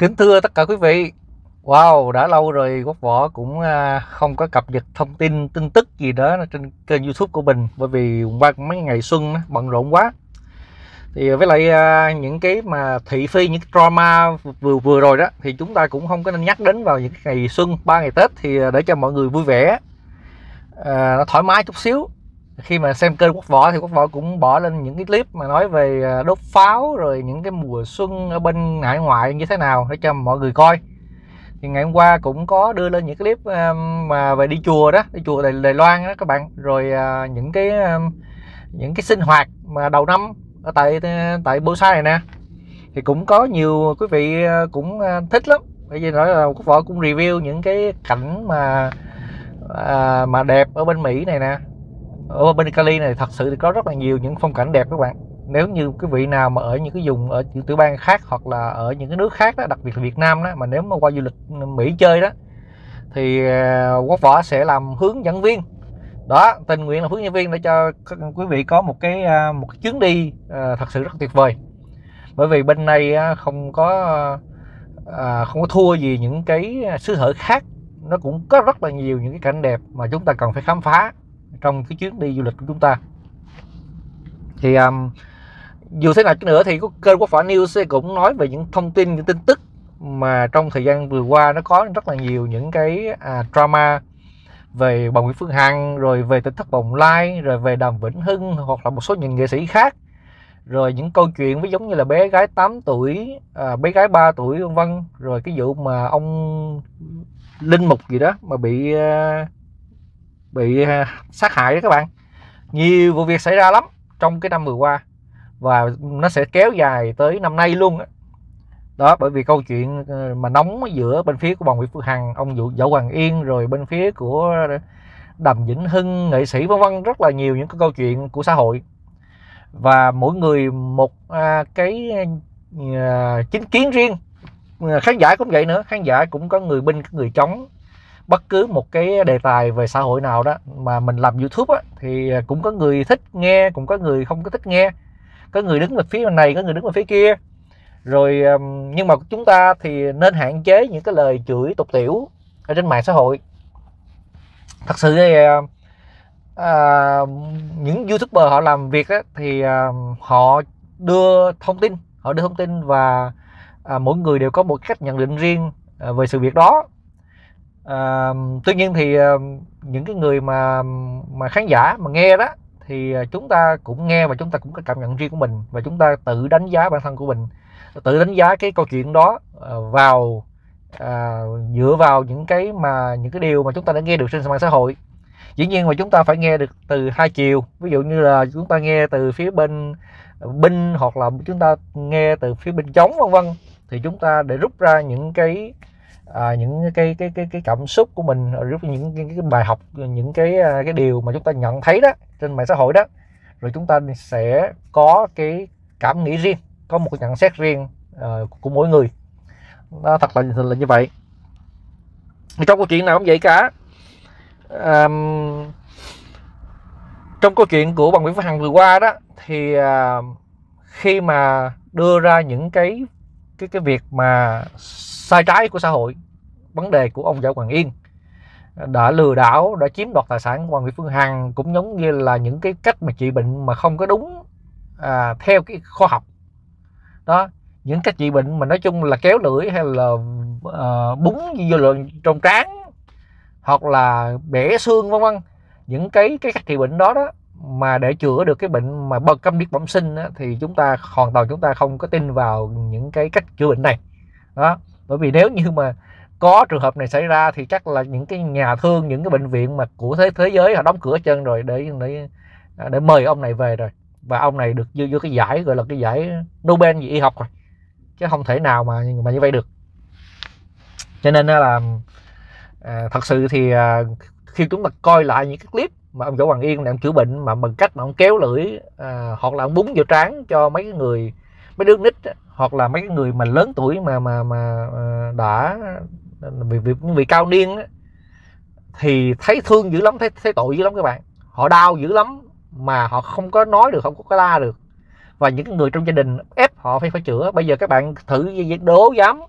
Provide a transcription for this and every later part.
Kính thưa tất cả quý vị. Wow, đã lâu rồi Quốc Võ cũng à, không có cập nhật thông tin, tin tức gì đó trên kênh youtube của mình Bởi vì qua mấy ngày xuân bận rộn quá. Thì với lại à, những cái mà thị phi, những cái drama vừa vừa rồi đó Thì chúng ta cũng không có nên nhắc đến vào những cái ngày xuân, ba ngày Tết Thì à, để cho mọi người vui vẻ, à, nó thoải mái chút xíu khi mà xem kênh quốc võ thì quốc võ cũng bỏ lên những cái clip mà nói về à, đốt pháo rồi những cái mùa xuân ở bên hải ngoại như thế nào để cho mọi người coi. Thì ngày hôm qua cũng có đưa lên những cái clip mà về đi chùa đó đi chùa Đài, Đài Loan đó các bạn. Rồi à, những cái những cái sinh hoạt mà đầu năm ở tại ờ, tại Busan này nè. Thì cũng có nhiều quý vị ờ, cũng ờ, thích lắm. Bởi vì nói là quốc võ cũng review những cái cảnh mà à, mà đẹp ở bên Mỹ này nè ở bên Cali này thật sự thì có rất là nhiều những phong cảnh đẹp các bạn. Nếu như cái vị nào mà ở những cái vùng, ở những tiểu bang khác hoặc là ở những cái nước khác đó, đặc biệt là Việt Nam đó, mà nếu mà qua du lịch ừ, Mỹ chơi đó, thì ờ, quốc võ sẽ làm hướng dẫn viên. Đó, tình nguyện là hướng dẫn viên để cho quý vị có một cái ờ, một cái chuyến đi ờ, thật sự rất tuyệt vời. Bởi vì bên này không có không có thua gì những cái xứ sở khác. Nó cũng có rất là nhiều những cái cảnh đẹp mà chúng ta cần phải khám phá trong cái chuyến đi du lịch của chúng ta. Thì um, dù thế nào chứ nữa thì kênh quốc phả news cũng nói về những thông tin những tin tức mà trong thời gian vừa qua nó có rất là nhiều những cái à, drama về bà Nguyễn Phương Hằng rồi về tỉnh thất bồng lai rồi về đàm vĩnh hưng hoặc là một số những nghệ sĩ khác. Rồi những câu chuyện với giống như là bé gái 8 tuổi à, bé gái 3 tuổi vân vân. Rồi cái vụ mà ông linh mục gì đó mà bị à, bị à, sát hại đó các bạn. Nhiều vụ việc xảy ra lắm trong cái năm vừa qua và nó sẽ kéo dài tới năm nay luôn đó, đó bởi vì câu chuyện ờ, mà nóng giữa bên phía của bà Nguyễn Phương Hằng ông Vũ Võ Hoàng Yên rồi bên phía của Đàm Vĩnh Hưng nghệ sĩ vân vân rất là nhiều những cái câu chuyện của xã hội. Và mỗi người một à, cái à, chính kiến riêng. Ờ, khán giả cũng vậy nữa khán giả cũng có người binh người chống bất cứ một cái đề tài về xã hội nào đó mà mình làm YouTube á, thì cũng có người thích nghe cũng có người không có thích nghe. Có người đứng về phía này có người đứng về phía kia. Rồi nhưng mà chúng ta thì nên hạn chế những cái lời chửi tục tiểu ở trên mạng xã hội. Thật sự thì à, à, những youtuber họ làm việc á, thì à, họ đưa thông tin họ đưa thông tin và à, mỗi người đều có một cách nhận định riêng à, về sự việc đó à, tuy nhiên thì những cái người mà mà khán giả mà nghe đó thì ờ, chúng ta cũng nghe và chúng ta cũng có cảm nhận riêng của mình và chúng ta tự đánh giá bản thân của mình tự đánh giá cái câu chuyện đó ờ, vào à, dựa vào những cái mà những cái điều mà chúng ta đã nghe được trên mạng xã hội. Dĩ nhiên mà chúng ta phải nghe được từ hai chiều ví dụ như là chúng ta nghe từ phía bên binh hoặc là chúng ta nghe từ phía bên chống vân vân thì chúng ta để rút ra những cái à, những cái cái cái cái cảm xúc của mình rút những cái, cái bài học những cái à, cái điều mà chúng ta nhận thấy đó trên mạng xã hội đó rồi chúng ta sẽ có cái cảm nghĩ riêng có một cái nhận xét riêng uh, của mỗi người. Nó thật là, là như vậy. Trong câu chuyện nào cũng vậy cả. Um, trong câu chuyện của bằng Nguyễn Phương Hằng vừa qua đó thì uh, khi mà đưa ra những cái cái cái việc mà sai trái của xã hội vấn đề của ông Võ Hoàng Yên ờ, đã lừa đảo đã chiếm đoạt tài sản của Hoàng Nguyễn Phương Hằng cũng giống như là những cái cách mà trị bệnh mà không có đúng à, theo cái khoa học. Đó những cách trị bệnh mà nói chung là kéo lưỡi hay là à, búng vô lượng trong trán hoặc là bẻ xương vân vân. Những cái cái cách trị bệnh đó đó mà để chữa được cái bệnh mà câm điếc bẩm sinh á, thì chúng ta hoàn toàn chúng ta không có tin vào những cái cách chữa bệnh này. Đó bởi vì nếu như mà có trường hợp này xảy ra thì chắc là những cái nhà thương những cái bệnh viện mà của thế thế giới họ đóng cửa chân rồi để để để mời ông này về rồi. Và ông này được vô, vô cái giải gọi là cái giải Nobel về y học rồi. Chứ không thể nào mà mà như vậy được. Cho nên là à, thật sự thì à, khi chúng ta coi lại những cái clip mà ông Võ Hoàng Yên đang chữa bệnh mà bằng cách mà ông kéo lưỡi à, hoặc là ông búng vào trán cho mấy cái người mấy đứa nít hoặc là mấy cái người mà lớn tuổi mà mà mà à, đã vì vì bị cao niên á, thì thấy thương dữ lắm thấy thấy tội dữ lắm các bạn. Họ đau dữ lắm mà họ không có nói được không có la được. Và những người trong gia đình ép họ phải phải chữa. Bây giờ các bạn thử đố dám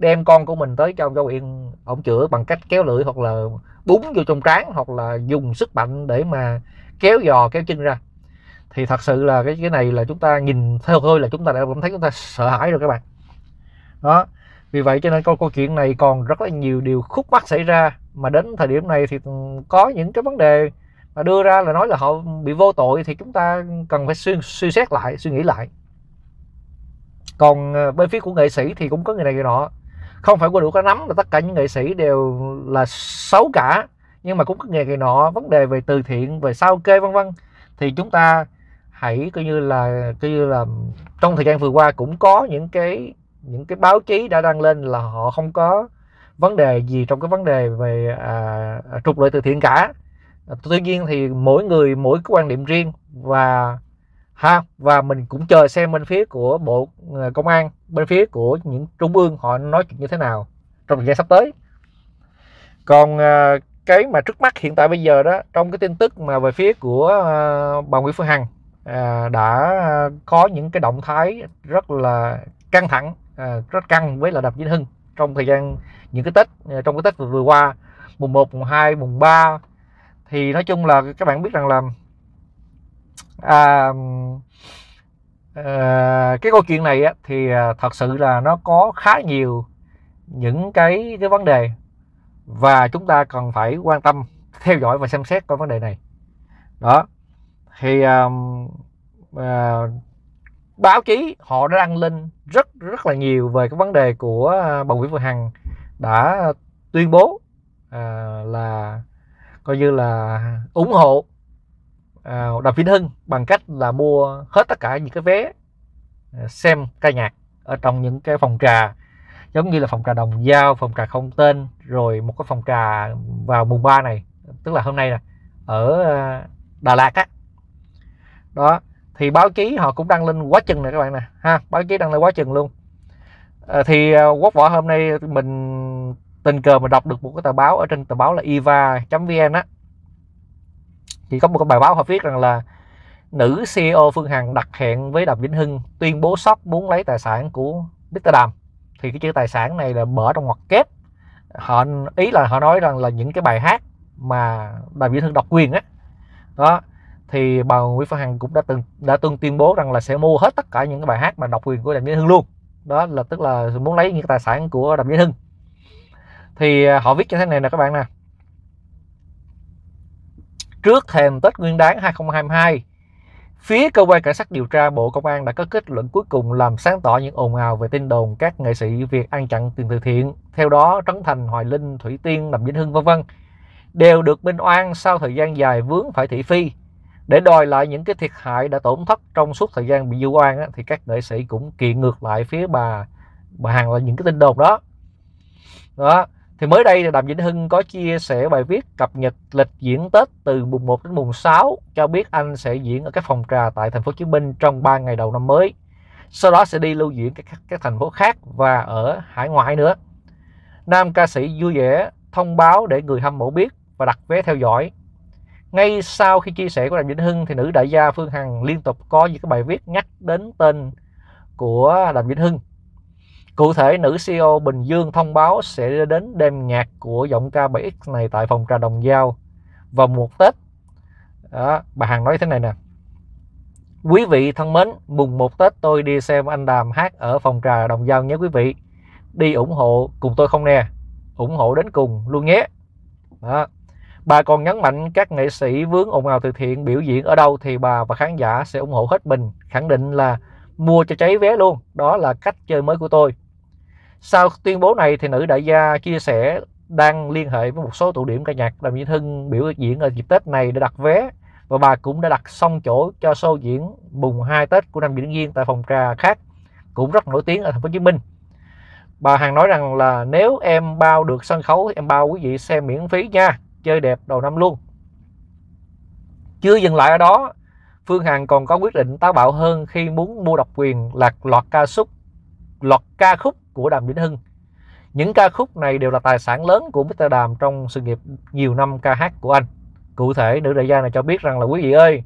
đem con của mình tới cho ông Châu Yên ông chữa bằng cách kéo lưỡi hoặc là búng vô trong trán hoặc là dùng sức mạnh để mà kéo giò kéo chân ra. Thì thật sự là cái cái này là chúng ta nhìn theo thôi là chúng ta đã cảm thấy chúng ta sợ hãi rồi các bạn. Đó vì vậy cho nên câu câu chuyện này còn rất là nhiều điều khúc mắc xảy ra. Mà đến thời điểm này thì có những cái vấn đề mà đưa ra là nói là họ bị vô tội thì chúng ta cần phải suy, suy xét lại suy nghĩ lại. Còn ờ, bên phía của nghệ sĩ thì cũng có người này người nọ không phải qua đủ cái nắm là tất cả những nghệ sĩ đều là xấu cả. Nhưng mà cũng có nghề này nọ vấn đề về từ thiện về sao kê vân vân. Thì chúng ta hãy coi như là coi như là trong thời gian vừa qua cũng có những cái những cái báo chí đã đăng lên là họ không có vấn đề gì trong cái vấn đề về à, trục lợi từ thiện cả. Tuy nhiên thì mỗi người mỗi cái quan điểm riêng và ha và mình cũng chờ xem bên phía của bộ ờ, công an bên phía của những trung ương họ nói chuyện như thế nào trong thời gian sắp tới. Còn ờ, cái mà trước mắt hiện tại bây giờ đó trong cái tin tức mà về phía của ờ, bà Nguyễn Phương Hằng đã có những cái động thái rất là căng thẳng rất căng với là Đàm Vĩnh Hưng trong thời gian những cái Tết trong cái Tết vừa, vừa qua mùng 1, mùng 2, mùng 3 thì nói chung là các bạn biết rằng là à, à, cái câu chuyện này á, thì ờ, thật sự là nó có khá nhiều những cái cái vấn đề và chúng ta cần phải quan tâm theo dõi và xem xét coi vấn đề này. Đó thì à, à, báo chí họ đã đăng lên rất rất là nhiều về cái vấn đề của bà Nguyễn Phương Hằng đã tuyên bố à, là coi như là ủng hộ à, Đàm Vĩnh Hưng bằng cách là mua hết tất cả những cái vé à, xem ca nhạc ở trong những cái phòng trà giống như là phòng trà đồng giao phòng trà không tên rồi một cái phòng trà vào mùng 3 này tức là hôm nay nè ở à, Đà Lạt á. Đó thì báo chí họ cũng đăng lên quá chừng này các bạn nè ha báo chí đăng lên quá chừng luôn. À, thì à, quốc võ hôm nay mình tình cờ mà đọc được một cái tờ báo ở trên tờ báo là iva.vn á thì có một cái bài báo họ viết rằng là nữ CEO Phương Hằng đặt hẹn với Đàm Vĩnh Hưng, tuyên bố sốc muốn lấy tài sản của Mr. Đàm. Thì cái chữ tài sản này là mở trong ngoặc kép. Họ, ý là họ nói rằng là những cái bài hát mà Đàm Vĩnh Hưng độc quyền á. Đó, thì bà Nguyễn Phương Hằng cũng đã từng đã từng tuyên bố rằng là sẽ mua hết tất cả những cái bài hát mà độc quyền của Đàm Vĩnh Hưng luôn. Đó, là tức là muốn lấy những cái tài sản của Đàm Vĩnh Hưng. Thì à, họ viết như thế này nè các bạn nè trước thềm Tết Nguyên đán 2022 phía cơ quan cảnh sát điều tra Bộ Công an đã có kết luận cuối cùng làm sáng tỏ những ồn ào về tin đồn các nghệ sĩ việc ăn chặn tiền từ thiện theo đó Trấn Thành Hoài Linh Thủy Tiên Đàm Vĩnh Hưng vân vân đều được minh oan sau thời gian dài vướng phải thị phi. Để đòi lại những cái thiệt hại đã tổn thất trong suốt thời gian bị du oan á, thì các nghệ sĩ cũng kiện ngược lại phía bà bà Hằng là những cái tin đồn đó. Đó thì mới đây Đàm Vĩnh Hưng có chia sẻ bài viết cập nhật lịch diễn Tết từ mùng 1 đến mùng 6 cho biết anh sẽ diễn ở các phòng trà tại thành phố Hồ Chí Minh trong 3 ngày đầu năm mới. Sau đó sẽ đi lưu diễn các, các thành phố khác và ở hải ngoại nữa. Nam ca sĩ vui vẻ thông báo để người hâm mộ biết và đặt vé theo dõi. Ngay sau khi chia sẻ của Đàm Vĩnh Hưng thì nữ đại gia Phương Hằng liên tục có những cái bài viết nhắc đến tên của Đàm Vĩnh Hưng Cụ thể, nữ CEO Bình Dương thông báo sẽ đến đêm nhạc của giọng ca 7X này tại phòng trà Đồng Giao vào một Tết. Đó, bà Hằng nói thế này nè. Quý vị thân mến, mùng 1 Tết tôi đi xem anh Đàm hát ở phòng trà Đồng Giao nhé quý vị. Đi ủng hộ cùng tôi không nè. ủng hộ đến cùng luôn nhé. Đó. Bà còn nhấn mạnh các nghệ sĩ vướng ồn ào từ thiện biểu diễn ở đâu thì bà và khán giả sẽ ủng hộ hết mình. Khẳng định là mua cho cháy vé luôn. Đó là cách chơi mới của tôi. Sau tuyên bố này thì nữ đại gia chia sẻ đang liên hệ với một số tụ điểm ca nhạc làm diễn Hưng biểu diễn ở dịp Tết này để đặt vé và bà cũng đã đặt xong chỗ cho show diễn mùng 2 Tết của Nam Diễn Viên tại phòng trà khác cũng rất nổi tiếng ở thành phố Hồ Chí Minh. Bà Hằng nói rằng là nếu em bao được sân khấu em bao quý vị xem miễn phí nha, chơi đẹp đầu năm luôn. Chưa dừng lại ở đó, Phương Hằng còn có quyết định táo bạo hơn khi muốn mua độc quyền lạc loạt ca khúc loạt ca khúc của Đàm Vĩnh Hưng. Những ca khúc này đều là tài sản lớn của Mr. Đàm trong sự nghiệp nhiều năm ca hát của anh. Cụ thể, nữ đại gia này cho biết rằng là quý vị ơi,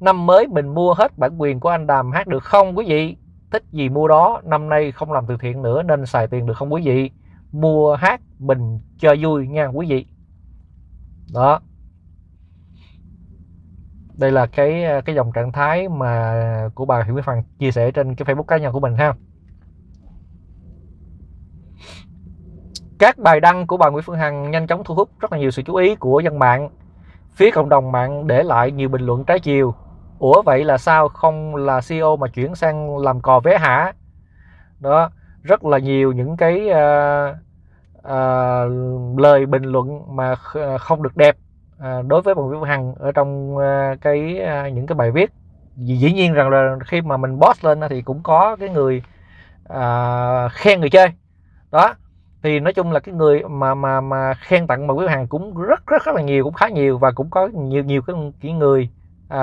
năm mới mình mua hết bản quyền của anh Đàm hát được không quý vị? thích gì mua đó năm nay không làm từ thiện nữa nên xài tiền được không quý vị mua hát mình cho vui nha quý vị đó đây là cái cái dòng trạng thái mà của bà Nguyễn Phần chia sẻ trên cái Facebook cá nhân của mình ha các bài đăng của bà Nguyễn Phương Hằng nhanh chóng thu hút rất là nhiều sự chú ý của dân mạng. Phía cộng đồng mạng để lại nhiều bình luận trái chiều. Ủa vậy là sao không là CEO mà chuyển sang làm cò vé hả? Đó rất là nhiều những cái uh, uh, lời bình luận mà ờ, không được đẹp uh, đối với bà Nguyễn Phương Hằng ở trong uh, cái uh, những cái bài viết. Dĩ nhiên rằng là khi mà mình post lên thì cũng có cái người uh, khen người chơi đó thì nói chung là cái người mà mà mà khen tặng mà quý hàng cũng rất rất rất là nhiều cũng khá nhiều và cũng có nhiều nhiều cái, cái người à,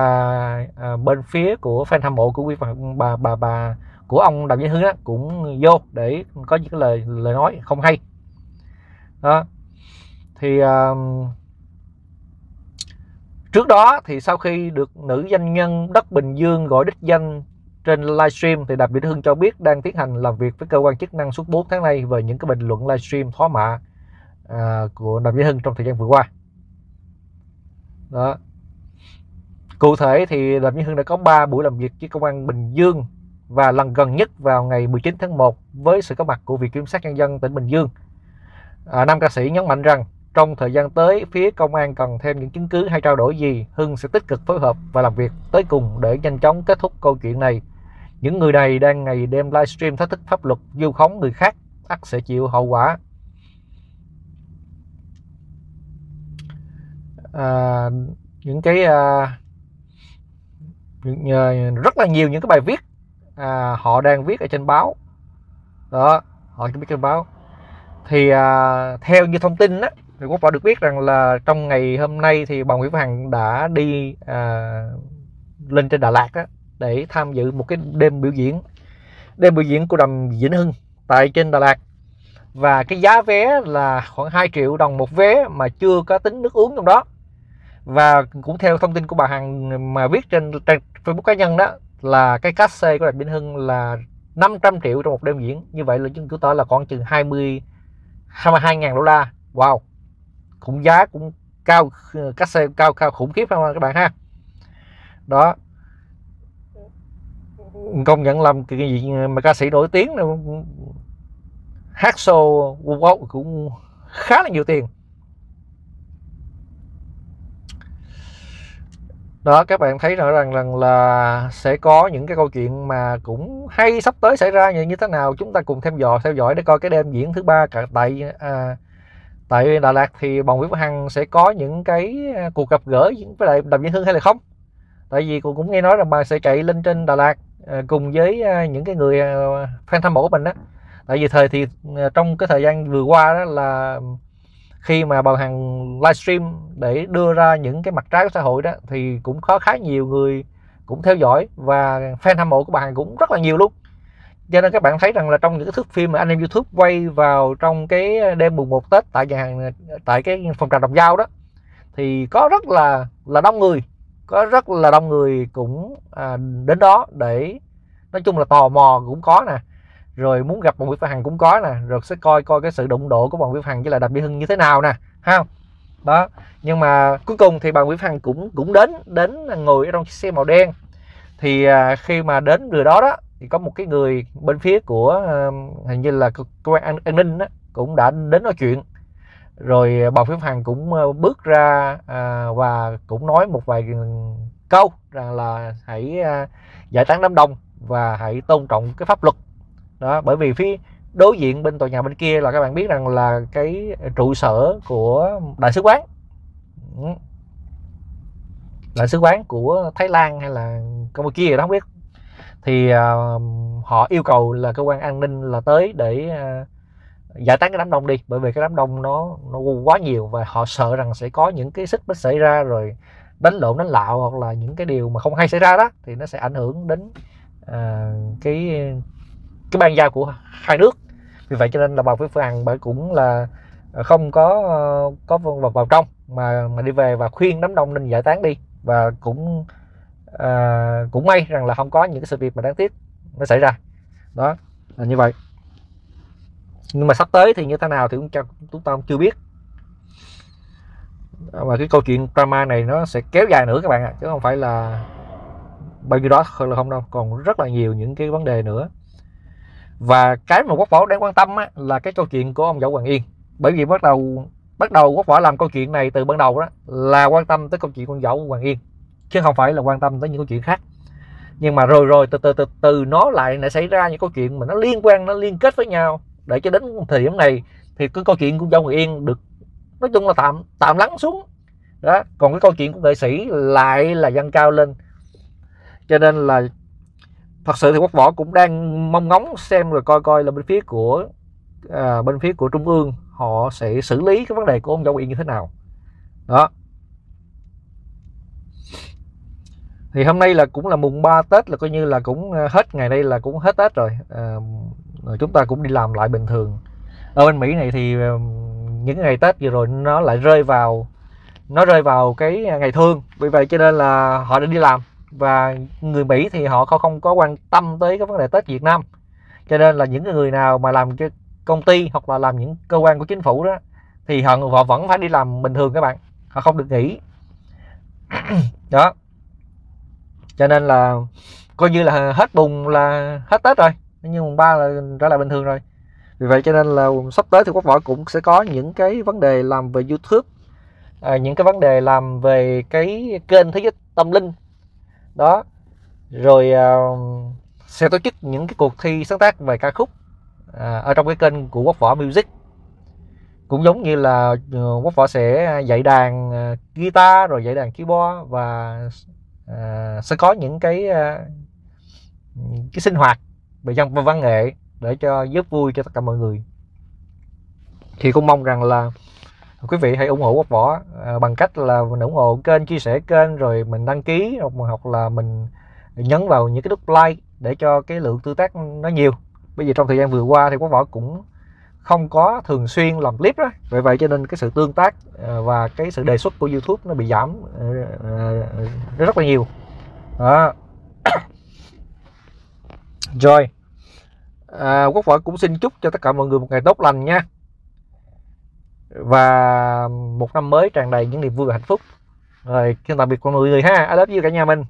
à, bên phía của fan hâm mộ của quý bà bà bà của ông Đàm Vĩnh Hưng á cũng vô để có những cái lời lời nói không hay. Đó thì à, trước đó thì sau khi được nữ doanh nhân đất Bình Dương gọi đích danh trên livestream thì Đàm Vĩnh Hưng cho biết đang tiến hành làm việc với cơ quan chức năng suốt 4 tháng nay về những cái bình luận livestream thóa mạ à, của Đàm Vĩnh Hưng trong thời gian vừa qua. Đó. Cụ thể thì Đàm Vĩnh Hưng đã có 3 buổi làm việc với công an Bình Dương và lần gần nhất vào ngày 19 tháng 1 với sự có mặt của Viện Kiểm sát Nhân dân tỉnh Bình Dương. À, nam ca sĩ nhấn mạnh rằng trong thời gian tới phía công an cần thêm những chứng cứ hay trao đổi gì Hưng sẽ tích cực phối hợp và làm việc tới cùng để nhanh chóng kết thúc câu chuyện này. Những người này đang ngày đêm livestream thách thức pháp luật vu khống người khác ắt sẽ chịu hậu quả. À, những cái à, à rất là nhiều những cái bài viết à, họ đang viết ở trên báo. Đó họ viết trên báo. Thì à, theo như thông tin đó thì quốc bảo được biết rằng là trong ngày hôm nay thì bà Nguyễn Hằng đã đi à, lên trên Đà Lạt á, để tham dự một cái đêm biểu diễn đêm biểu diễn của đầm Vĩnh Hưng tại trên Đà Lạt. Và cái giá vé là khoảng 2 triệu đồng một vé mà chưa có tính nước uống trong đó. Và cũng theo thông tin của bà Hằng mà viết trên trang Facebook cá nhân đó là cái cát xê của Đàm Vĩnh Hưng là 500 triệu trong một đêm diễn. Như vậy là chúng tôi là còn chừng 20 22 ngàn đô la. Wow! Cũng giá cũng cao các xe cao cao khủng khiếp không các bạn ha? Đó. Công nhận làm cái gì mà ca sĩ nổi tiếng này, hát show cũng khá là nhiều tiền. Đó các bạn thấy rõ ràng rằng là sẽ có những cái câu chuyện mà cũng hay sắp tới xảy ra như như thế nào chúng ta cùng theo dõi theo dõi để coi cái đêm diễn thứ ba tại à, tại Đà Lạt thì bọn Nguyễn Hằng sẽ có những cái à, cuộc gặp gỡ với lại Đàm Vĩnh Hưng hay là không? Tại vì cũng cũng nghe nói rằng bà sẽ chạy lên trên Đà Lạt à, cùng với à, những cái người fan thăm mộ của mình đó tại vì thời thì trong cái thời gian vừa qua đó là khi mà bà Hằng livestream để đưa ra những cái mặt trái của xã hội đó, thì cũng có khá nhiều người cũng theo dõi và fan hâm mộ của bà Hằng cũng rất là nhiều luôn cho nên các bạn thấy rằng là trong những cái thước phim mà anh em YouTube quay vào trong cái đêm mùng một Tết tại nhà hàng tại cái phòng trà đồng giao đó thì có rất là là đông người có rất là đông người cũng à, đến đó để nói chung là tò mò cũng có nè rồi muốn gặp bọn Nguyễn Phan Hằng cũng có nè rồi sẽ coi coi cái sự đụng độ của bọn Nguyễn Phan Hằng với lại Đàm Vĩ Hưng như thế nào nè ha. Đó nhưng mà cuối cùng thì bà Nguyễn Phan Hằng cũng cũng đến đến ngồi ở trong chiếc xe màu đen. Thì à, khi mà đến người đó đó thì có một cái người bên phía của hình như là cơ quan an, an ninh đó, cũng đã đến nói chuyện. Rồi ờ, bà Phím Hằng cũng ờ, bước ra à, và cũng nói một vài câu rằng là hãy à, giải tán đám đông và hãy tôn trọng cái pháp luật. Đó bởi vì phía đối diện bên tòa nhà bên kia là các bạn biết rằng là cái trụ sở của đại sứ quán. Đại sứ quán của Thái Lan hay là Campuchia đó không biết thì uh, họ yêu cầu là cơ quan an ninh là tới để uh, giải tán cái đám đông đi bởi vì cái đám đông nó nó quá nhiều và họ sợ rằng sẽ có những cái xích mích xảy ra rồi đánh lộn đánh lạo hoặc là những cái điều mà không hay xảy ra đó thì nó sẽ ảnh hưởng đến uh, cái cái ban giao của hai nước. Vì vậy cho nên là bà Phương Hằng bà cũng là không có có vào, vào trong mà mà đi về và khuyên đám đông nên giải tán đi. Và cũng à, cũng may rằng là không có những cái sự việc mà đáng tiếc nó xảy ra. Đó là như vậy. Nhưng mà sắp tới thì như thế nào thì cũng cho chúng ta cũng chưa biết. Ờ, và cái câu chuyện drama này nó sẽ kéo dài nữa các bạn ạ chứ không phải là bao nhiêu đó là không đâu còn rất là nhiều những cái vấn đề nữa. Và cái mà quốc võ đang quan tâm á, là cái câu chuyện của ông võ hoàng yên. Bởi vì bắt đầu bắt đầu quốc võ làm câu chuyện này từ ban đầu đó là quan tâm tới câu chuyện con võ hoàng yên chứ không phải là quan tâm tới những câu chuyện khác. Nhưng mà rồi rồi từ từ từ từ nó lại lại xảy ra những câu chuyện mà nó liên quan nó liên kết với nhau. Để cho đến thời điểm này thì cái câu chuyện của Châu Người Yên được nói chung là tạm tạm lắng xuống. Đó còn cái câu chuyện của nghệ sĩ lại là dâng cao lên. Cho nên là thật sự thì quốc võ cũng đang mong ngóng xem rồi coi coi là bên phía của à, bên phía của trung ương họ sẽ xử lý cái vấn đề của ông Châu Yên như thế nào. Đó. Thì hôm nay là cũng là mùng 3 Tết là coi như là cũng ờ, hết ngày đây là cũng hết Tết rồi. À, chúng ta cũng đi làm lại bình thường. Ở bên Mỹ này thì ờ, những ngày Tết vừa rồi nó lại rơi vào nó rơi vào cái ngày thương vì vậy cho nên là họ đã đi làm. Và người Mỹ thì họ không có quan tâm tới cái vấn đề Tết Việt Nam. Cho nên là những người nào mà làm cái công ty hoặc là làm những cơ quan của chính phủ đó thì họ họ vẫn phải đi làm bình thường các bạn. Họ không được nghỉ. Đó cho nên là coi như là hết bùng là hết tết rồi. Nhưng mùng ba là trở lại bình thường rồi. Vì vậy cho nên là sắp tới thì quốc võ cũng sẽ có những cái vấn đề làm về youtube. À, những cái vấn đề làm về cái kênh thế giới tâm linh. Đó. Rồi à, sẽ tổ chức những cái cuộc thi sáng tác về ca khúc à, ở trong cái kênh của quốc võ music. Cũng giống như là ờ, quốc võ sẽ dạy đàn à, guitar rồi dạy đàn keyboard và uh, sẽ có những cái uh, cái sinh hoạt về văn văn nghệ để cho giúp vui cho tất cả mọi người. Thì cũng mong rằng là quý vị hãy ủng hộ quốc võ ờ, bằng cách là mình ủng hộ kênh chia sẻ kênh rồi mình đăng ký hoặc, là mình nhấn vào những cái nút like để cho cái lượng tương tác nó nhiều. Bây giờ trong thời gian vừa qua thì quốc võ cũng không có thường xuyên làm clip đó. Vậy vậy cho nên cái sự tương tác ờ, và cái sự đề xuất của YouTube nó bị giảm ờ, ờ, rất là nhiều. Đó. rồi. À, quốc võ cũng xin chúc cho tất cả mọi người một ngày tốt lành nha. Và một năm mới tràn đầy những niềm vui và hạnh phúc. Rồi xin tạm biệt mọi người ha. I love you cả nhà mình.